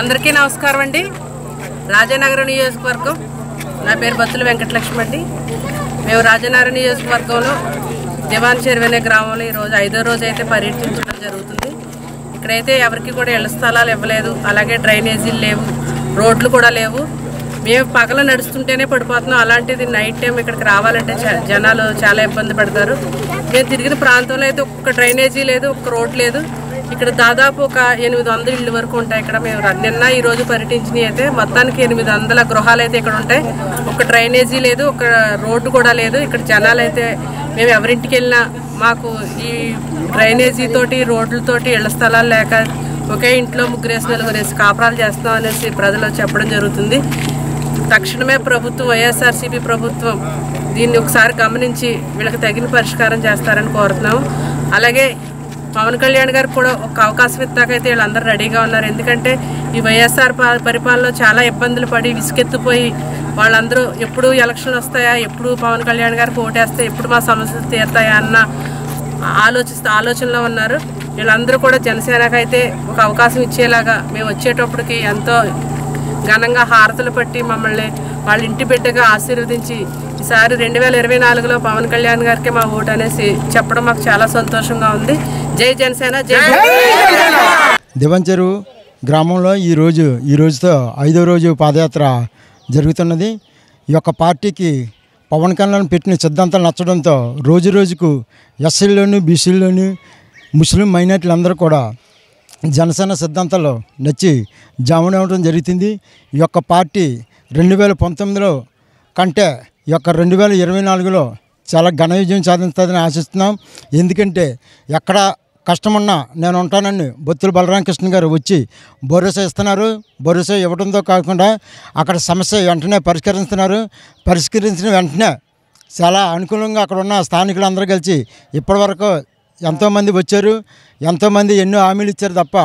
అందరికీ నమస్కారం అండి. రాజానగరం నియోజకవర్గం. నా పేరు బత్తుల వెంకటలక్ష్మి అండి. మేము రాజానగరం నియోజకవర్గంలో దివాన్ చెరువు గ్రామంలో ఈరోజు ఐదో రోజు అయితే పర్యటించడం జరుగుతుంది. ఇక్కడైతే ఎవరికి కూడా ఇళ్ళ స్థలాలు ఇవ్వలేదు. అలాగే డ్రైనేజీలు లేవు. రోడ్లు కూడా లేవు. మేము పగల నడుస్తుంటేనే పడిపోతున్నాం. అలాంటిది నైట్ టైం ఇక్కడికి రావాలంటే జనాలు చాలా ఇబ్బంది పడతారు. మేము తిరిగిన ప్రాంతంలో అయితే ఒక్క డ్రైనేజీ లేదు ఒక్క రోడ్ లేదు. ఇక్కడ దాదాపు ఒక ఎనిమిది వందల ఇళ్ళు వరకు ఉంటాయి ఇక్కడ. మేము నిన్న ఈ రోజు పర్యటించినవి అయితే మొత్తానికి ఎనిమిది వందల గృహాలు అయితే ఇక్కడ ఉంటాయి. ఒక డ్రైనేజీ లేదు ఒక రోడ్డు కూడా లేదు. ఇక్కడ జనాలు అయితే మేము ఎవరింటికి వెళ్ళినా మాకు ఈ డ్రైనేజీ తోటి రోడ్లతోటి ఇళ్ళ స్థలాలు లేక ఒకే ఇంట్లో ముగ్గురేసి నలుగురేసి కాపురాలు చేస్తాం అనేసి ప్రజలు చెప్పడం జరుగుతుంది. తక్షణమే ప్రభుత్వం వైఎస్ఆర్సీపీ ప్రభుత్వం దీన్ని ఒకసారి గమనించి వీళ్ళకి తగిన పరిష్కారం చేస్తారని కోరుతున్నాము. అలాగే పవన్ కళ్యాణ్ గారు కూడా ఒక అవకాశం ఇస్తాకైతే వీళ్ళందరూ రెడీగా ఉన్నారు. ఎందుకంటే ఈ వైఎస్ఆర్ పరిపాలనలో చాలా ఇబ్బందులు పడి విసుకెత్తిపోయి వాళ్ళందరూ ఎప్పుడు ఎలక్షన్లు వస్తాయా ఎప్పుడు పవన్ కళ్యాణ్ గారికి ఓటేస్తే ఎప్పుడు మా సమస్యలు తీరుతాయా అన్న ఆలోచిస్తూ ఆలోచనలో ఉన్నారు. వీళ్ళందరూ కూడా జనసేనకు అయితే ఒక అవకాశం ఇచ్చేలాగా మేము వచ్చేటప్పటికి ఎంతో ఘనంగా హారతలు పట్టి మమ్మల్ని వాళ్ళ ఇంటి బిడ్డగా ఆశీర్వదించి ఈసారి రెండు వేల ఇరవై నాలుగులో పవన్ కళ్యాణ్ గారికి మా ఓటు అనేసి చెప్పడం మాకు చాలా సంతోషంగా ఉంది. జై జనసేన జై దివంచెరు గ్రామంలో ఈరోజు ఈ రోజుతో ఐదో రోజు పాదయాత్ర జరుగుతున్నది. ఈ యొక్క పార్టీకి పవన్ కళ్యాణ్ పెట్టిన సిద్ధాంతాలు నచ్చడంతో రోజు రోజుకు ఎస్సీల్లోను బీసీల్లోను ముస్లిం మైనార్టీలు అందరూ కూడా జనసేన సిద్ధాంతాలు నచ్చి జామున్ అవ్వడం జరుగుతుంది. ఈ యొక్క పార్టీ రెండు వేల పంతొమ్మిదిలో కంటే ఈ యొక్క రెండు వేల ఇరవై నాలుగులో చాలా ఘన విజయం సాధిస్తుందని ఆశిస్తున్నాం. ఎందుకంటే ఎక్కడ కష్టమున్నా నేను ఉంటానని బొత్తుల బలరామకృష్ణ గారు వచ్చి భరోసా ఇస్తున్నారు. భరోసా ఇవ్వడంతో కాకుండా అక్కడ సమస్య వెంటనే పరిష్కరిస్తున్నారు. పరిష్కరించిన వెంటనే చాలా అనుకూలంగా అక్కడ ఉన్న స్థానికులందరూ కలిసి ఇప్పటివరకు ఎంతోమంది వచ్చారు. ఎంతోమంది ఎన్నో హామీలు ఇచ్చారు తప్ప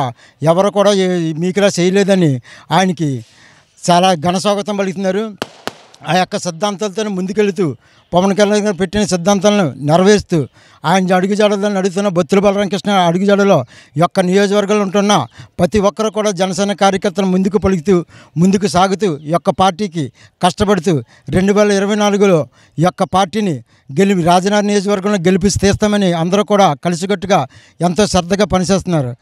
ఎవరు కూడా మీకులా చేయలేదని ఆయనకి చాలా ఘన స్వాగతం పలుకుతున్నారు. ఆ యొక్క సిద్ధాంతాలతో ముందుకెళ్తూ పవన్ కళ్యాణ్ గారు పెట్టిన సిద్ధాంతాలను నెరవేరుస్తూ ఆయన అడుగుజాడలను అడుగుతున్న బొత్తుల బలరామకృష్ణ అడుగుజాడలో యొక్క నియోజకవర్గంలో ఉంటున్న ప్రతి ఒక్కరు కూడా జనసేన కార్యకర్తలు ముందుకు పలుకుతూ ముందుకు సాగుతూ యొక్క పార్టీకి కష్టపడుతూ రెండు వేల ఇరవై నాలుగులో యొక్క పార్టీని గెలిపి రాజనగర్ నియోజకవర్గంలో గెలిపి తీస్తామని అందరూ కూడా కలిసికట్టుగా ఎంతో శ్రద్ధగా పనిచేస్తున్నారు.